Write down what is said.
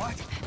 What?